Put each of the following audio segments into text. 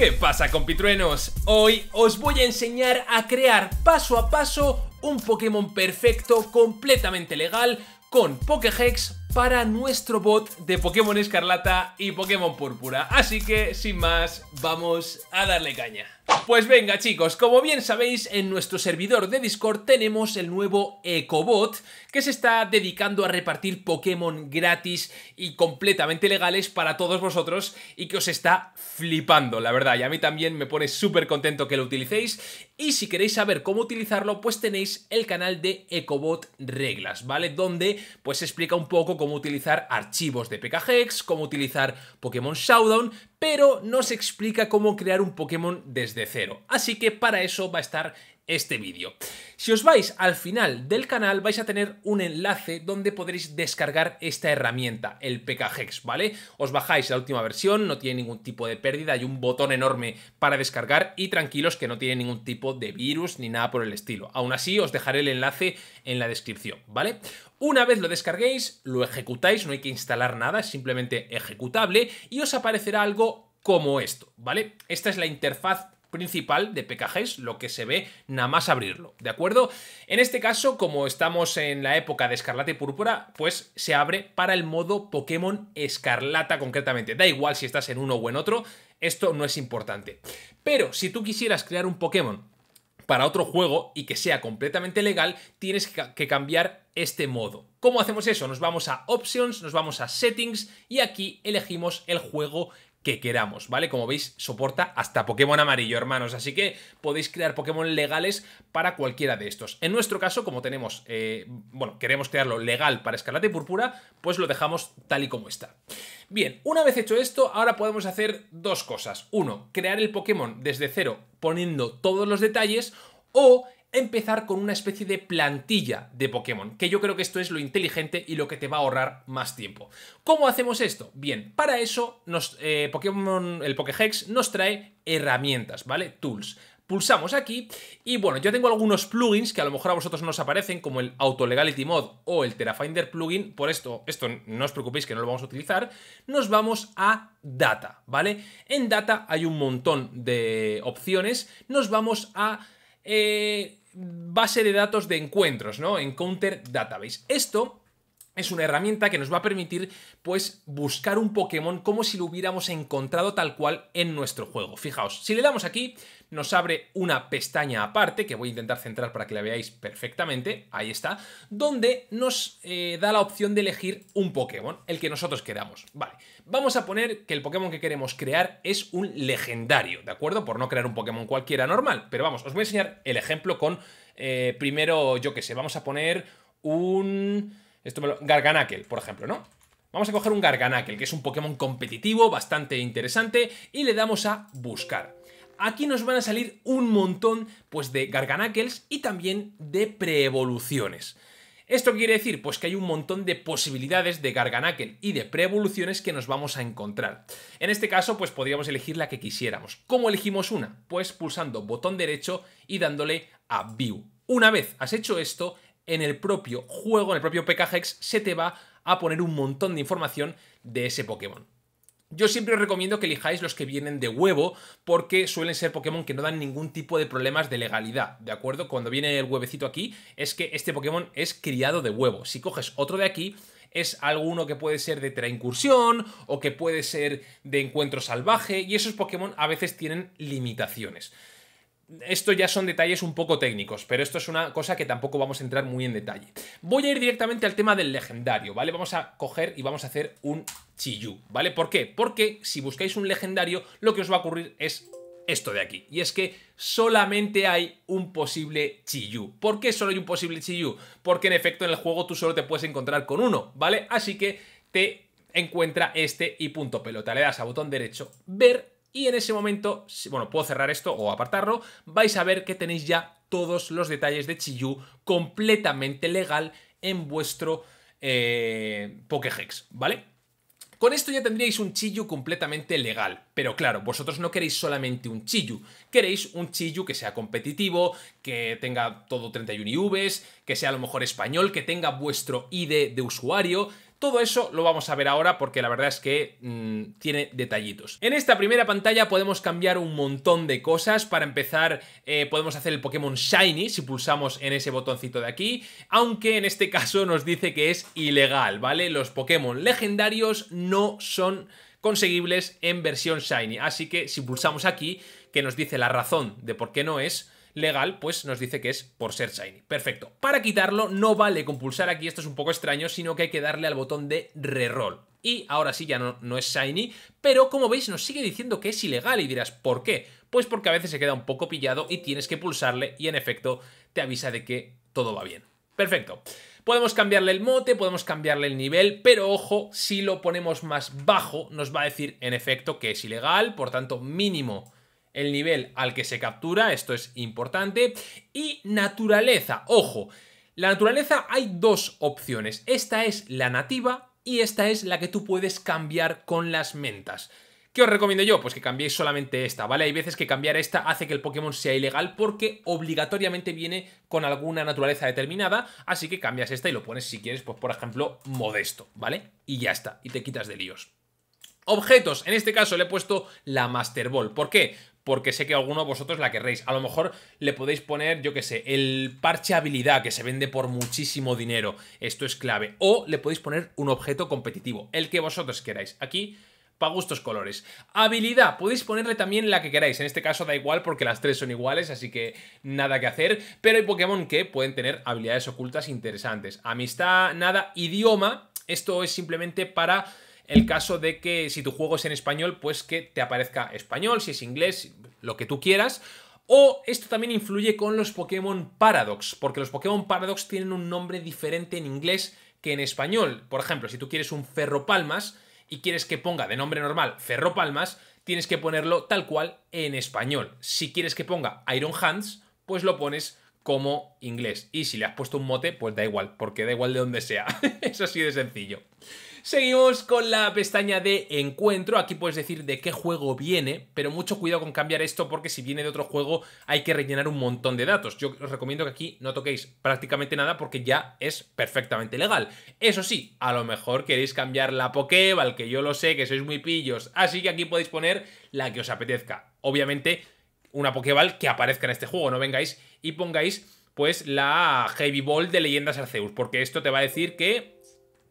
¿Qué pasa compitruenos? Hoy os voy a enseñar a crear paso a paso un Pokémon perfecto, completamente legal, con Pokéhex para nuestro bot de Pokémon Escarlata y Pokémon Púrpura. Así que, sin más, vamos a darle caña. Pues venga chicos, como bien sabéis, en nuestro servidor de Discord tenemos el nuevo EcoBot que se está dedicando a repartir Pokémon gratis y completamente legales para todos vosotros y que os está flipando, la verdad, y a mí también me pone súper contento que lo utilicéis y si queréis saber cómo utilizarlo, pues tenéis el canal de EcoBot Reglas, ¿vale? Donde pues explica un poco cómo utilizar archivos de PKHex, cómo utilizar Pokémon Showdown, pero no se explica cómo crear un Pokémon desde cero. Así que para eso va a estar este vídeo. Si os vais al final del canal vais a tener un enlace donde podréis descargar esta herramienta, el PKHex, ¿vale? Os bajáis la última versión, no tiene ningún tipo de pérdida, hay un botón enorme para descargar y tranquilos que no tiene ningún tipo de virus ni nada por el estilo. Aún así os dejaré el enlace en la descripción, ¿vale? Una vez lo descarguéis, lo ejecutáis, no hay que instalar nada, es simplemente ejecutable y os aparecerá algo como esto, ¿vale? Esta es la interfaz principal de PKGs, lo que se ve nada más abrirlo, ¿de acuerdo? En este caso, como estamos en la época de Escarlata y Púrpura, pues se abre para el modo Pokémon Escarlata concretamente. Da igual si estás en uno o en otro, esto no es importante. Pero si tú quisieras crear un Pokémon para otro juego y que sea completamente legal, tienes que cambiar este modo. ¿Cómo hacemos eso? Nos vamos a Options, nos vamos a Settings y aquí elegimos el juego que queramos, ¿vale? Como veis, soporta hasta Pokémon amarillo, hermanos, así que podéis crear Pokémon legales para cualquiera de estos. En nuestro caso, como tenemos, eh, bueno, queremos crearlo legal para Escarlata y Púrpura, pues lo dejamos tal y como está. Bien, una vez hecho esto, ahora podemos hacer dos cosas. Uno, crear el Pokémon desde cero poniendo todos los detalles o empezar con una especie de plantilla de Pokémon, que yo creo que esto es lo inteligente y lo que te va a ahorrar más tiempo. ¿Cómo hacemos esto? Bien, para eso nos, eh, Pokémon, el Pokéhex nos trae herramientas, ¿vale? Tools. Pulsamos aquí y bueno, yo tengo algunos plugins que a lo mejor a vosotros no os aparecen, como el Auto Legality Mod o el Terrafinder plugin, por esto, esto no os preocupéis que no lo vamos a utilizar, nos vamos a Data, ¿vale? En Data hay un montón de opciones, nos vamos a... Eh, base de datos de encuentros, ¿no? Encounter Database. Esto es una herramienta que nos va a permitir, pues, buscar un Pokémon como si lo hubiéramos encontrado tal cual en nuestro juego. Fijaos, si le damos aquí, nos abre una pestaña aparte, que voy a intentar centrar para que la veáis perfectamente, ahí está, donde nos eh, da la opción de elegir un Pokémon, el que nosotros queramos. Vale, vamos a poner que el Pokémon que queremos crear es un legendario, ¿de acuerdo? Por no crear un Pokémon cualquiera normal, pero vamos, os voy a enseñar el ejemplo con, eh, primero, yo qué sé, vamos a poner un... Esto me lo... Garganakel, por ejemplo, ¿no? Vamos a coger un Garganakel, que es un Pokémon competitivo, bastante interesante, y le damos a buscar aquí nos van a salir un montón pues, de Garganacles y también de preevoluciones. ¿Esto quiere decir? Pues que hay un montón de posibilidades de Garganacle y de preevoluciones que nos vamos a encontrar. En este caso, pues podríamos elegir la que quisiéramos. ¿Cómo elegimos una? Pues pulsando botón derecho y dándole a View. Una vez has hecho esto, en el propio juego, en el propio PKHex, se te va a poner un montón de información de ese Pokémon. Yo siempre os recomiendo que elijáis los que vienen de huevo porque suelen ser Pokémon que no dan ningún tipo de problemas de legalidad, ¿de acuerdo? Cuando viene el huevecito aquí es que este Pokémon es criado de huevo. Si coges otro de aquí es alguno que puede ser de incursión o que puede ser de encuentro salvaje y esos Pokémon a veces tienen limitaciones. Esto ya son detalles un poco técnicos, pero esto es una cosa que tampoco vamos a entrar muy en detalle. Voy a ir directamente al tema del legendario, ¿vale? Vamos a coger y vamos a hacer un Chiyu, ¿vale? ¿Por qué? Porque si buscáis un legendario, lo que os va a ocurrir es esto de aquí. Y es que solamente hay un posible Chiyu. ¿Por qué solo hay un posible Chiyu? Porque en efecto en el juego tú solo te puedes encontrar con uno, ¿vale? Así que te encuentra este y punto pelota. Le das a botón derecho, ver y en ese momento, bueno, puedo cerrar esto o apartarlo, vais a ver que tenéis ya todos los detalles de Chiyu completamente legal en vuestro eh, Pokéhex, ¿vale? Con esto ya tendríais un Chiyu completamente legal, pero claro, vosotros no queréis solamente un Chiyu, queréis un Chiyu que sea competitivo, que tenga todo 31 IVs, que sea a lo mejor español, que tenga vuestro ID de usuario, Todo eso lo vamos a ver ahora porque la verdad es que mmm, tiene detallitos. En esta primera pantalla podemos cambiar un montón de cosas. Para empezar, eh, podemos hacer el Pokémon Shiny si pulsamos en ese botoncito de aquí, aunque en este caso nos dice que es ilegal, ¿vale? Los Pokémon legendarios no son conseguibles en versión Shiny, así que si pulsamos aquí, que nos dice la razón de por qué no es, legal, pues nos dice que es por ser Shiny. Perfecto. Para quitarlo no vale con pulsar aquí, esto es un poco extraño, sino que hay que darle al botón de reroll. Y ahora sí ya no, no es Shiny, pero como veis nos sigue diciendo que es ilegal y dirás, ¿por qué? Pues porque a veces se queda un poco pillado y tienes que pulsarle y en efecto te avisa de que todo va bien. Perfecto. Podemos cambiarle el mote, podemos cambiarle el nivel, pero ojo, si lo ponemos más bajo nos va a decir en efecto que es ilegal, por tanto mínimo el nivel al que se captura, esto es importante, y naturaleza, ojo, la naturaleza hay dos opciones, esta es la nativa y esta es la que tú puedes cambiar con las mentas. ¿Qué os recomiendo yo? Pues que cambiéis solamente esta, ¿vale? Hay veces que cambiar esta hace que el Pokémon sea ilegal porque obligatoriamente viene con alguna naturaleza determinada, así que cambias esta y lo pones si quieres, pues por ejemplo, modesto, ¿vale? Y ya está, y te quitas de líos. Objetos, en este caso le he puesto la Master Ball. ¿Por qué? Porque sé que alguno de vosotros la querréis. A lo mejor le podéis poner, yo qué sé, el parche habilidad que se vende por muchísimo dinero. Esto es clave. O le podéis poner un objeto competitivo, el que vosotros queráis. Aquí para gustos colores. Habilidad, podéis ponerle también la que queráis, en este caso da igual porque las tres son iguales, así que nada que hacer, pero hay Pokémon que pueden tener habilidades ocultas interesantes. Amistad, nada, idioma, esto es simplemente para el caso de que si tu juego es en español, pues que te aparezca español, si es inglés, lo que tú quieras. O esto también influye con los Pokémon Paradox, porque los Pokémon Paradox tienen un nombre diferente en inglés que en español. Por ejemplo, si tú quieres un Ferropalmas y quieres que ponga de nombre normal Ferropalmas, tienes que ponerlo tal cual en español. Si quieres que ponga Iron Hands, pues lo pones como inglés. Y si le has puesto un mote, pues da igual, porque da igual de donde sea. Eso así de sencillo. Seguimos con la pestaña de encuentro, aquí puedes decir de qué juego viene, pero mucho cuidado con cambiar esto porque si viene de otro juego hay que rellenar un montón de datos. Yo os recomiendo que aquí no toquéis prácticamente nada porque ya es perfectamente legal. Eso sí, a lo mejor queréis cambiar la Pokéball, que yo lo sé que sois muy pillos, así que aquí podéis poner la que os apetezca. Obviamente una Pokéball que aparezca en este juego, no vengáis y pongáis pues la Heavy Ball de Leyendas Arceus, porque esto te va a decir que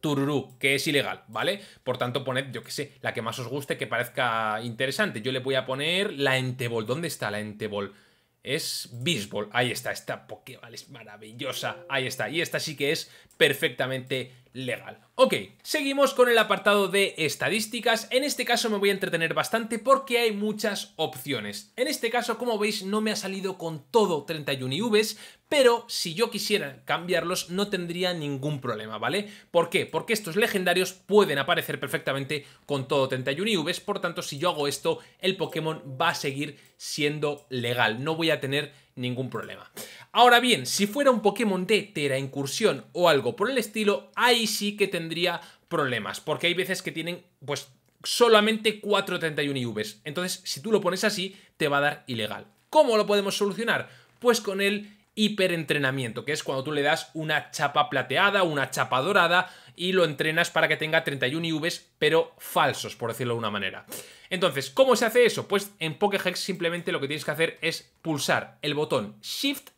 tururú, que es ilegal, ¿vale? Por tanto, poned, yo qué sé, la que más os guste, que parezca interesante. Yo le voy a poner la Entebol. ¿Dónde está la Entebol? Es Bisbol. Ahí está, esta Pokéball es maravillosa. Ahí está. Y esta sí que es perfectamente legal. Ok, seguimos con el apartado de estadísticas. En este caso me voy a entretener bastante porque hay muchas opciones. En este caso, como veis, no me ha salido con todo 31 IVs, pero si yo quisiera cambiarlos no tendría ningún problema, ¿vale? ¿Por qué? Porque estos legendarios pueden aparecer perfectamente con todo 31 IVs, por tanto, si yo hago esto, el Pokémon va a seguir siendo legal, no voy a tener ningún problema. Ahora bien, si fuera un Pokémon de Tera Incursión o algo por el estilo, ahí sí que tendría problemas, porque hay veces que tienen, pues, solamente 431 IVs. Entonces, si tú lo pones así, te va a dar ilegal. ¿Cómo lo podemos solucionar? Pues con el hiperentrenamiento, que es cuando tú le das una chapa plateada, una chapa dorada y lo entrenas para que tenga 31 IVs, pero falsos, por decirlo de una manera. Entonces, ¿cómo se hace eso? Pues en Pokéhex simplemente lo que tienes que hacer es pulsar el botón Shift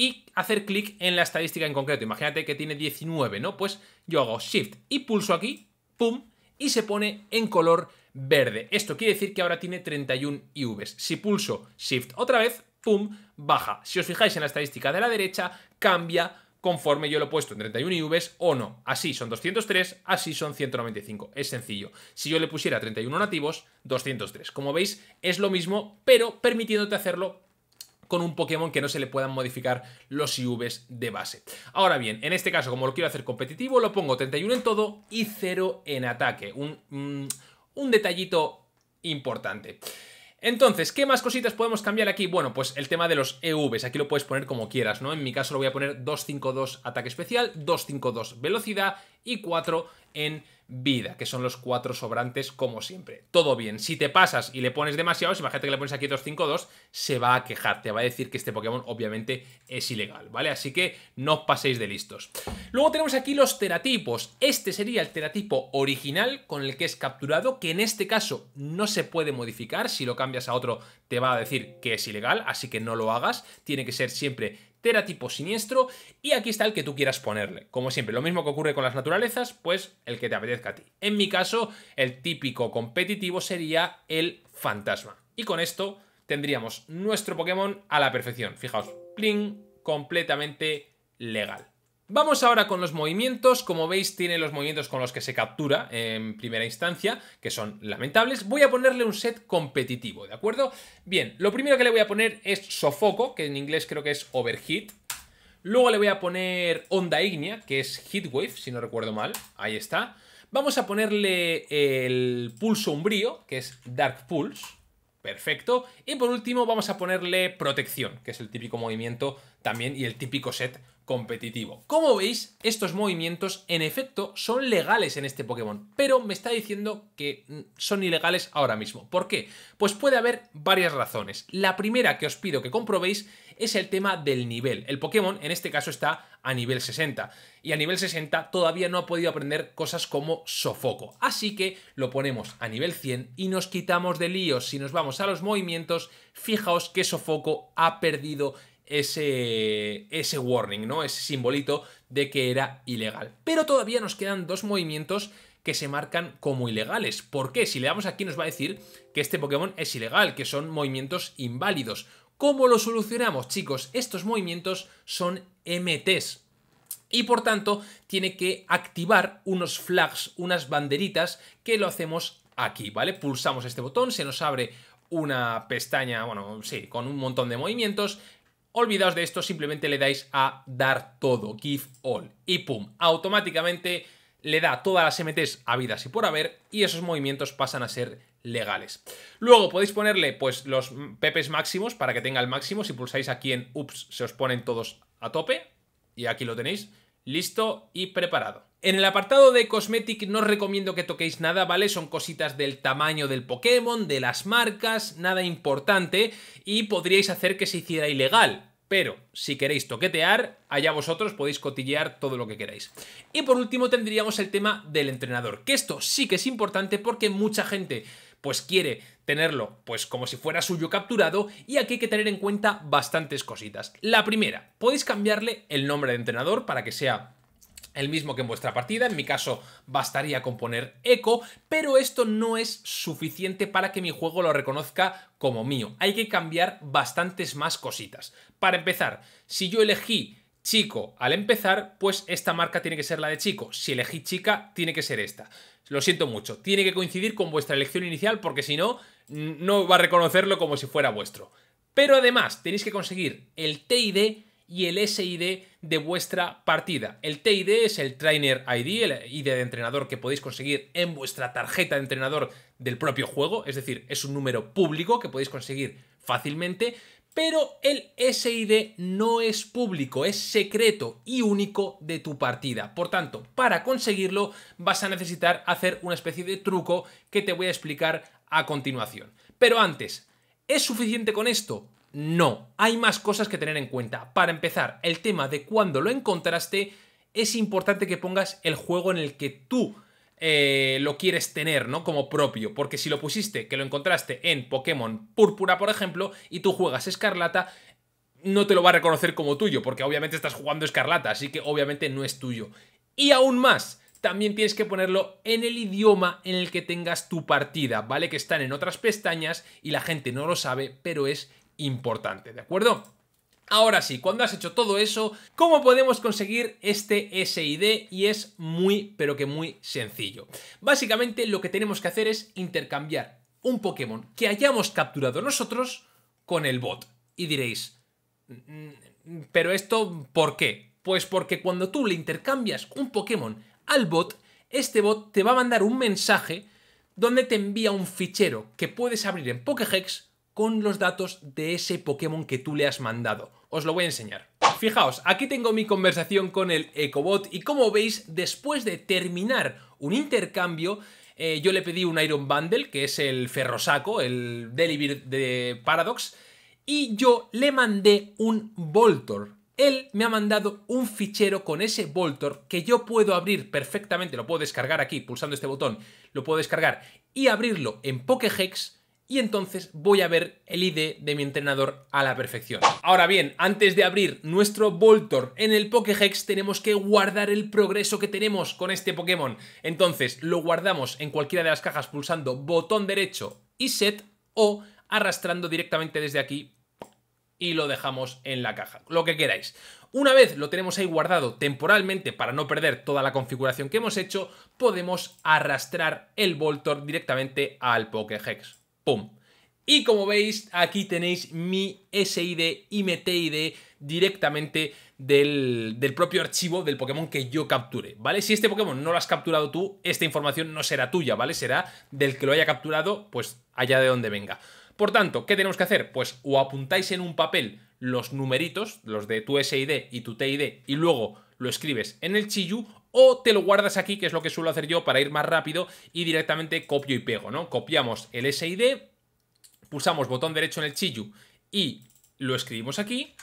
y hacer clic en la estadística en concreto. Imagínate que tiene 19, ¿no? Pues yo hago Shift y pulso aquí, ¡pum! Y se pone en color verde. Esto quiere decir que ahora tiene 31 IVs. Si pulso Shift otra vez, ¡pum! Baja. Si os fijáis en la estadística de la derecha, cambia conforme yo lo he puesto en 31 IVs o no. Así son 203, así son 195. Es sencillo. Si yo le pusiera 31 nativos, 203. Como veis, es lo mismo, pero permitiéndote hacerlo con un Pokémon que no se le puedan modificar los IVs de base. Ahora bien, en este caso, como lo quiero hacer competitivo, lo pongo 31 en todo y 0 en ataque. Un, un detallito importante. Entonces, ¿qué más cositas podemos cambiar aquí? Bueno, pues el tema de los EVs, aquí lo puedes poner como quieras, ¿no? En mi caso lo voy a poner 252 ataque especial, 252 velocidad y 4 en vida, que son los cuatro sobrantes como siempre. Todo bien. Si te pasas y le pones demasiados, imagínate que le pones aquí 252, se va a quejar, te va a decir que este Pokémon obviamente es ilegal, ¿vale? Así que no os paséis de listos. Luego tenemos aquí los teratipos. Este sería el teratipo original con el que es capturado, que en este caso no se puede modificar. Si lo cambias a otro te va a decir que es ilegal, así que no lo hagas. Tiene que ser siempre teratipo siniestro y aquí está el que tú quieras ponerle. Como siempre, lo mismo que ocurre con las naturalezas, pues el que te apetezca a ti. En mi caso, el típico competitivo sería el fantasma. Y con esto tendríamos nuestro Pokémon a la perfección. Fijaos, pling, completamente legal. Vamos ahora con los movimientos. Como veis, tiene los movimientos con los que se captura en primera instancia, que son lamentables. Voy a ponerle un set competitivo, ¿de acuerdo? Bien, lo primero que le voy a poner es sofoco, que en inglés creo que es overheat. Luego le voy a poner onda ignea, que es heatwave, si no recuerdo mal. Ahí está. Vamos a ponerle el pulso umbrío, que es dark pulse. Perfecto. Y por último vamos a ponerle protección, que es el típico movimiento también y el típico set competitivo. Como veis, estos movimientos en efecto son legales en este Pokémon, pero me está diciendo que mm, son ilegales ahora mismo. ¿Por qué? Pues puede haber varias razones. La primera que os pido que comprobéis es el tema del nivel. El Pokémon en este caso está a nivel 60 y a nivel 60 todavía no ha podido aprender cosas como sofoco. Así que lo ponemos a nivel 100 y nos quitamos de líos. Si nos vamos a los movimientos, fijaos que sofoco ha perdido ese, ese warning, ¿no? Ese simbolito de que era ilegal. Pero todavía nos quedan dos movimientos que se marcan como ilegales. ¿Por qué? Si le damos aquí nos va a decir que este Pokémon es ilegal, que son movimientos inválidos. ¿Cómo lo solucionamos, chicos? Estos movimientos son MTs. Y por tanto, tiene que activar unos flags, unas banderitas, que lo hacemos aquí, ¿vale? Pulsamos este botón, se nos abre una pestaña, bueno, sí, con un montón de movimientos, Olvidaos de esto, simplemente le dais a dar todo, give all, y pum, automáticamente le da todas las MTs habidas y por haber, y esos movimientos pasan a ser legales. Luego podéis ponerle pues los pepes máximos para que tenga el máximo, si pulsáis aquí en ups se os ponen todos a tope, y aquí lo tenéis, listo y preparado. En el apartado de Cosmetic no os recomiendo que toquéis nada, ¿vale? Son cositas del tamaño del Pokémon, de las marcas, nada importante y podríais hacer que se hiciera ilegal. Pero si queréis toquetear, allá vosotros podéis cotillear todo lo que queráis. Y por último tendríamos el tema del entrenador, que esto sí que es importante porque mucha gente pues quiere tenerlo pues como si fuera suyo capturado y aquí hay que tener en cuenta bastantes cositas. La primera, podéis cambiarle el nombre de entrenador para que sea el mismo que en vuestra partida, en mi caso bastaría con poner eco, pero esto no es suficiente para que mi juego lo reconozca como mío. Hay que cambiar bastantes más cositas. Para empezar, si yo elegí chico al empezar, pues esta marca tiene que ser la de chico. Si elegí chica, tiene que ser esta. Lo siento mucho, tiene que coincidir con vuestra elección inicial porque si no, no va a reconocerlo como si fuera vuestro. Pero además, tenéis que conseguir el TID y el SID de vuestra partida. El TID es el Trainer ID, el ID de entrenador que podéis conseguir en vuestra tarjeta de entrenador del propio juego, es decir, es un número público que podéis conseguir fácilmente, pero el SID no es público, es secreto y único de tu partida. Por tanto, para conseguirlo vas a necesitar hacer una especie de truco que te voy a explicar a continuación. Pero antes, ¿es suficiente con esto? No, hay más cosas que tener en cuenta. Para empezar, el tema de cuando lo encontraste, es importante que pongas el juego en el que tú eh, lo quieres tener, ¿no? Como propio. Porque si lo pusiste, que lo encontraste en Pokémon Púrpura, por ejemplo, y tú juegas Escarlata, no te lo va a reconocer como tuyo, porque obviamente estás jugando Escarlata, así que obviamente no es tuyo. Y aún más, también tienes que ponerlo en el idioma en el que tengas tu partida, ¿vale? Que están en otras pestañas y la gente no lo sabe, pero es importante, ¿de acuerdo? Ahora sí, cuando has hecho todo eso, ¿cómo podemos conseguir este SID? Y es muy, pero que muy sencillo. Básicamente lo que tenemos que hacer es intercambiar un Pokémon que hayamos capturado nosotros con el bot. Y diréis, mm, ¿pero esto por qué? Pues porque cuando tú le intercambias un Pokémon al bot, este bot te va a mandar un mensaje donde te envía un fichero que puedes abrir en Pokéhex con los datos de ese Pokémon que tú le has mandado. Os lo voy a enseñar. Fijaos, aquí tengo mi conversación con el Ecobot y como veis, después de terminar un intercambio, eh, yo le pedí un Iron Bundle, que es el ferrosaco, el Delivery de Paradox, y yo le mandé un Voltor. Él me ha mandado un fichero con ese Voltor que yo puedo abrir perfectamente, lo puedo descargar aquí pulsando este botón, lo puedo descargar y abrirlo en Pokehex y entonces voy a ver el ID de mi entrenador a la perfección. Ahora bien, antes de abrir nuestro Voltor en el Pokéhex tenemos que guardar el progreso que tenemos con este Pokémon. Entonces lo guardamos en cualquiera de las cajas pulsando botón derecho y set o arrastrando directamente desde aquí y lo dejamos en la caja, lo que queráis. Una vez lo tenemos ahí guardado temporalmente para no perder toda la configuración que hemos hecho, podemos arrastrar el Voltor directamente al Pokéhex. ¡Pum! Y como veis, aquí tenéis mi SID y mi TID directamente del, del, propio archivo del Pokémon que yo capture, ¿vale? Si este Pokémon no lo has capturado tú, esta información no será tuya, ¿vale? Será del que lo haya capturado, pues allá de donde venga. Por tanto, ¿qué tenemos que hacer? Pues o apuntáis en un papel los numeritos, los de tu SID y tu TID, y luego lo escribes en el Chiyu, o te lo guardas aquí, que es lo que suelo hacer yo para ir más rápido y directamente copio y pego, ¿no? Copiamos el SID, pulsamos botón derecho en el Chiyu y lo escribimos aquí,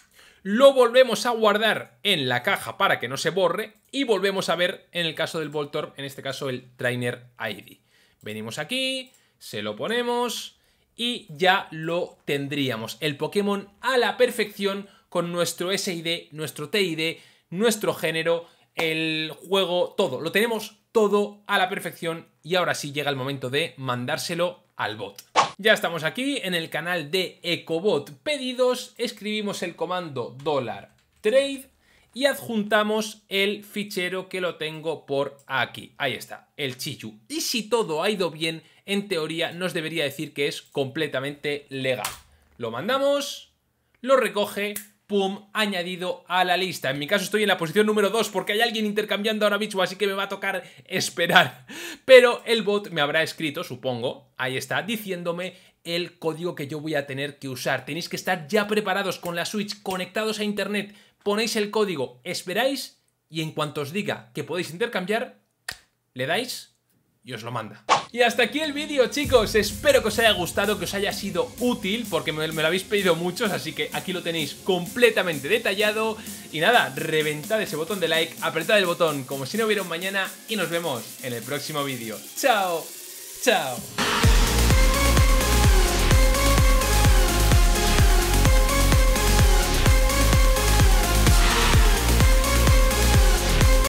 lo volvemos a guardar en la caja para que no se borre y volvemos a ver en el caso del Voltor, en este caso el Trainer ID. Venimos aquí, se lo ponemos y ya lo tendríamos. El Pokémon a la perfección con nuestro SID, nuestro TID, nuestro género, el juego, todo. Lo tenemos todo a la perfección y ahora sí llega el momento de mandárselo al bot. Ya estamos aquí en el canal de Ecobot Pedidos, escribimos el comando trade y adjuntamos el fichero que lo tengo por aquí. Ahí está, el chichu. Y si todo ha ido bien, en teoría nos debería decir que es completamente legal. Lo mandamos, lo recoge pum, añadido a la lista. En mi caso estoy en la posición número 2 porque hay alguien intercambiando ahora mismo, así que me va a tocar esperar. Pero el bot me habrá escrito, supongo, ahí está, diciéndome el código que yo voy a tener que usar. Tenéis que estar ya preparados con la Switch, conectados a internet, ponéis el código, esperáis y en cuanto os diga que podéis intercambiar, le dais y os lo manda. Y hasta aquí el vídeo chicos, espero que os haya gustado, que os haya sido útil porque me, lo habéis pedido muchos, así que aquí lo tenéis completamente detallado y nada, reventad ese botón de like, apretad el botón como si no hubiera un mañana y nos vemos en el próximo vídeo. ¡Chao! ¡Chao!